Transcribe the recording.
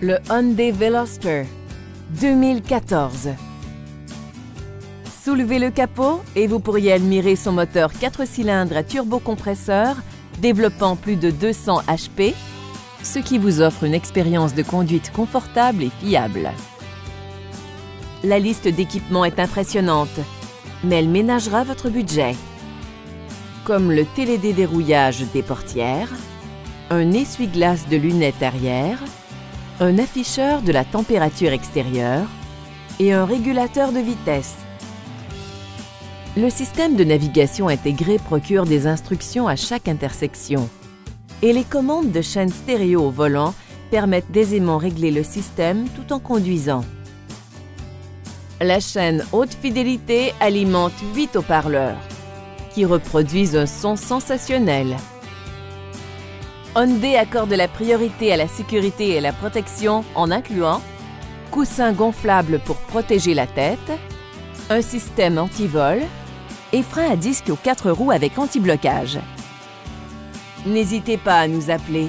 le Hyundai Veloster 2014. Soulevez le capot et vous pourriez admirer son moteur 4 cylindres à turbocompresseur développant plus de 200 HP, ce qui vous offre une expérience de conduite confortable et fiable. La liste d'équipements est impressionnante, mais elle ménagera votre budget. Comme le télédéverrouillage des portières, un essuie-glace de lunettes arrière, un afficheur de la température extérieure et un régulateur de vitesse. Le système de navigation intégré procure des instructions à chaque intersection et les commandes de chaîne stéréo au volant permettent d'aisément régler le système tout en conduisant. La chaîne haute fidélité alimente 8 haut-parleurs qui reproduisent un son sensationnel. Hyundai accorde la priorité à la sécurité et la protection en incluant coussins gonflables pour protéger la tête, un système anti-vol et frein à disque aux quatre roues avec anti-blocage. N'hésitez pas à nous appeler